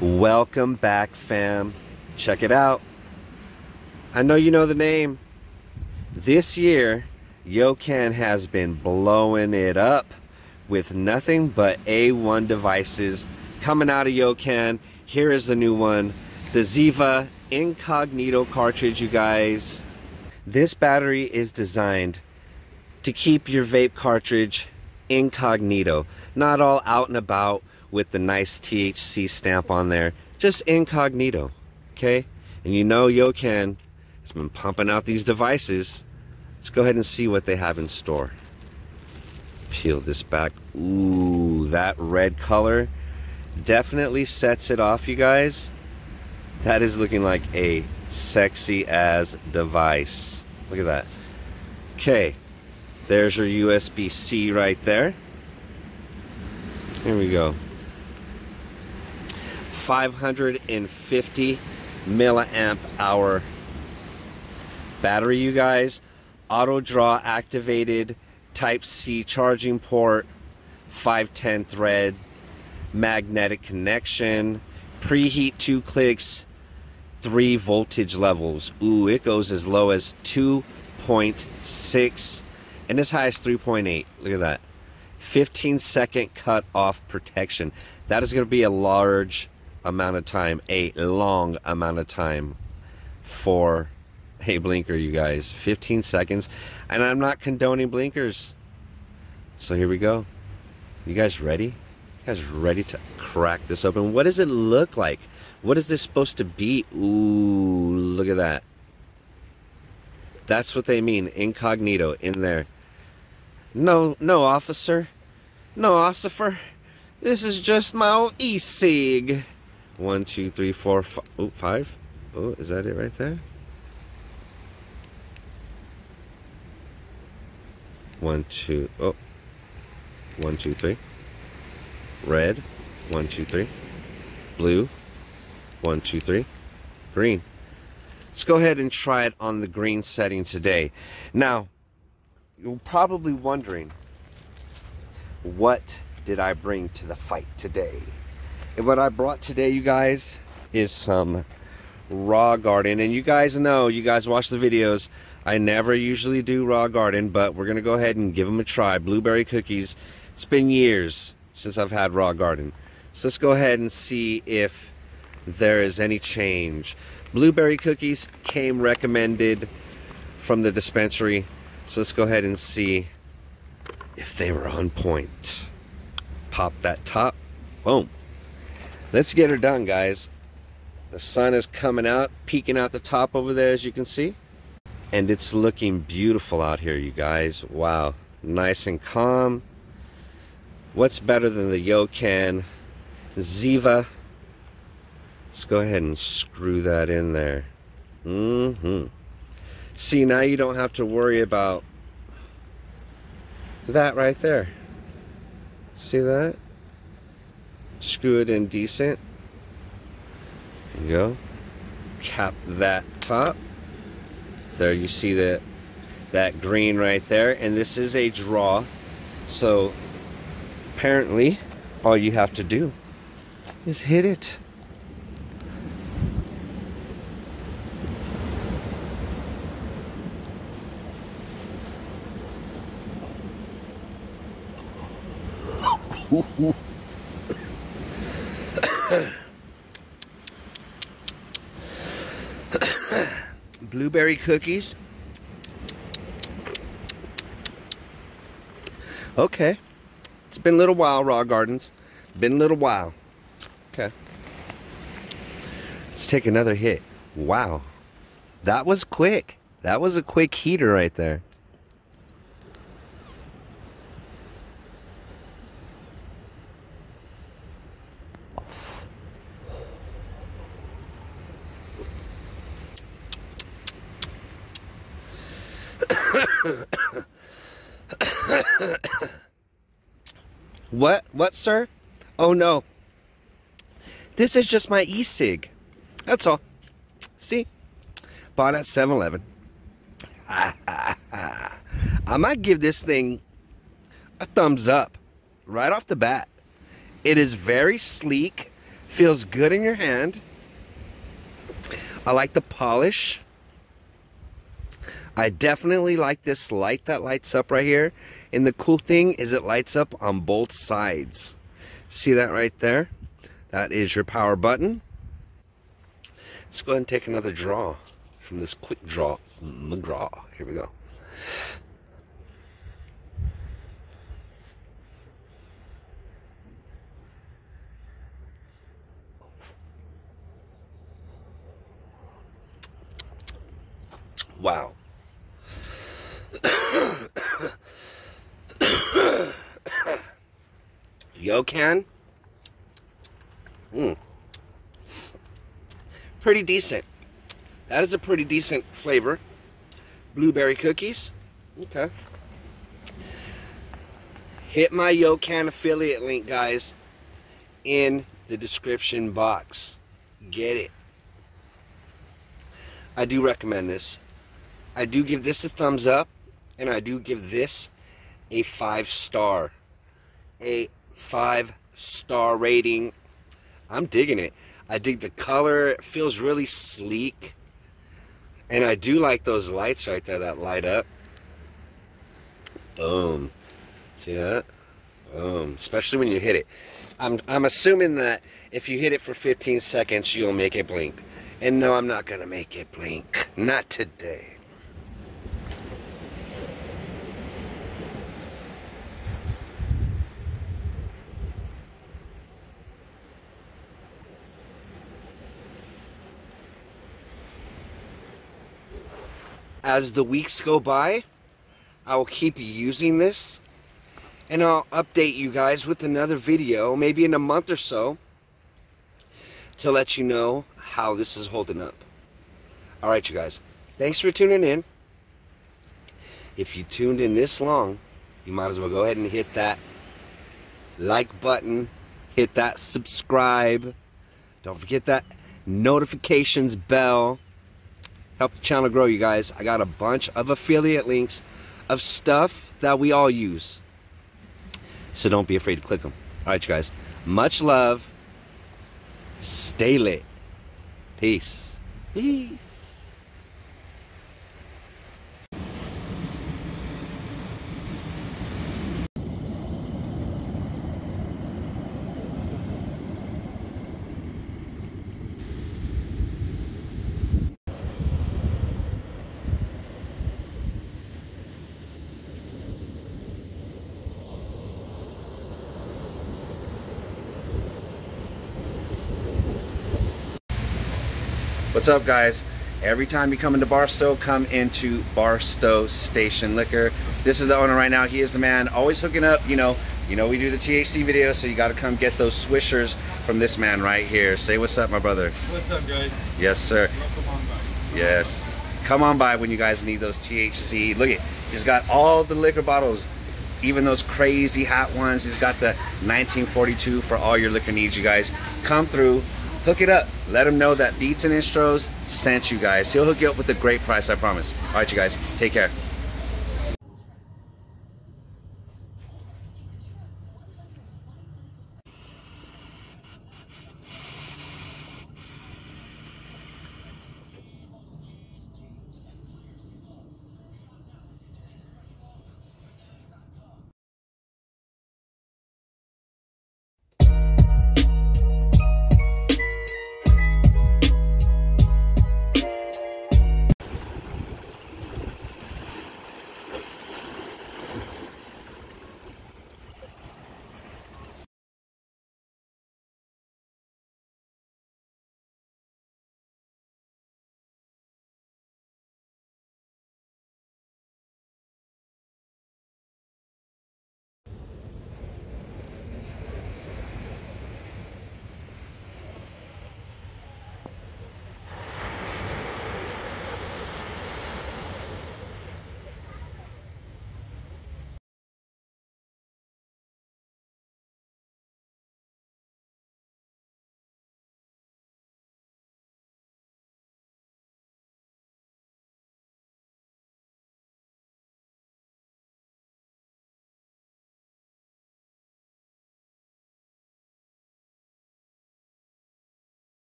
Welcome back, fam. Check it out. I know you know the name. This year, Yocan has been blowing it up with nothing but A1 devices coming out of Yocan. Here is the new one, the Ziva Incognito cartridge, you guys. This battery is designed to keep your vape cartridge incognito, not all out and about with the nice THC stamp on there, just incognito, okay? And you know Yocan has been pumping out these devices. Let's go ahead and see what they have in store. Peel this back. Ooh, that red color definitely sets it off, you guys. That is looking like a sexy as device. Look at that. Okay, there's your USB-C right there. Here we go. 550 milliamp hour battery, you guys. Auto draw activated Type C charging port, 510 thread, magnetic connection, preheat two clicks, three voltage levels. Ooh, it goes as low as 2.6 and as high as 3.8. Look at that. 15 second cut off protection. That is going to be a large amount of time, a long amount of time for a blinker, you guys. 15 seconds. And I'm not condoning blinkers. So here we go. You guys ready? You guys ready to crack this open? What does it look like? What is this supposed to be? Ooh, look at that. That's what they mean, incognito in there. No, no, officer. No, officer. This is just my old e-cig. One, two, three, four, five. Oh, five? Oh, is that it right there? One, two, oh. One, two, three. Red. One, two, three. Blue. One, two, three. Green. Let's go ahead and try it on the green setting today. Now, you're probably wondering, what did I bring to the fight today? What I brought today, you guys, is some raw garden. And you guys know, you guys watch the videos, I never usually do raw garden, but we're going to go ahead and give them a try. Blueberry cookies. It's been years since I've had raw garden. So let's go ahead and see if there is any change. Blueberry cookies came recommended from the dispensary. So let's go ahead and see if they were on point. Pop that top. Boom. Let's get her done, guys. The sun is coming out, peeking out the top over there, as you can see. And it's looking beautiful out here, you guys. Wow. Nice and calm. What's better than the Yocan Ziva? Let's go ahead and screw that in there. Mm-hmm. See, now you don't have to worry about that right there. See that? Screw it in decent. There you go. Cap that top. There you see that that green right there. And this is a draw. So apparently all you have to do is hit it. Blueberry cookies. Okay. It's been a little while, Raw Gardens. Been a little while. Okay. Let's take another hit. Wow. That was quick. That was a quick heater right there. what? What, sir? Oh, no. This is just my e-cig. That's all. See? Bought at 7-Eleven. I might give this thing a thumbs up right off the bat. It is very sleek, Feels good in your hand. I like the polish. I definitely like this light that lights up right here. And the cool thing is it lights up on both sides. See that right there? That is your power button. Let's go ahead and take another draw from this quick draw. Mm, McGraw. Here we go. Wow. Yocan. Mm. Pretty decent. That is a pretty decent flavor. Blueberry cookies. Okay. Hit my Yocan affiliate link, guys, in the description box. Get it. I do recommend this. I do give this a thumbs up, and I do give this a five star. A five star rating. I'm digging it. I dig the color. It feels really sleek. And I do like those lights right there that light up. Boom. See that? Boom. Especially when you hit it. I'm, I'm assuming that if you hit it for 15 seconds, you'll make it blink. And no, I'm not going to make it blink. Not today. As the weeks go by, I will keep using this and I'll update you guys with another video, maybe in a month or so, to let you know how this is holding up. Alright, you guys. Thanks for tuning in. If you tuned in this long, you might as well go ahead and hit that like button, hit that subscribe. Don't forget that notifications bell help the channel grow, you guys. I got a bunch of affiliate links of stuff that we all use. So don't be afraid to click them. All right, you guys. Much love. Stay lit. Peace. Peace. What's up guys? Every time you come into Barstow, come into Barstow Station Liquor. This is the owner right now. He is the man. Always hooking up, you know. You know we do the THC video, so you got to come get those swishers from this man right here. Say what's up, my brother. What's up, guys? Yes, sir. On by. Yes. Come on by when you guys need those THC. Look at, he's got all the liquor bottles, even those crazy hot ones. He's got the 1942 for all your liquor needs, you guys. Come through, hook it up. Let him know that Beats and Intros sent you guys. He'll hook you up with a great price, I promise. All right, you guys, take care.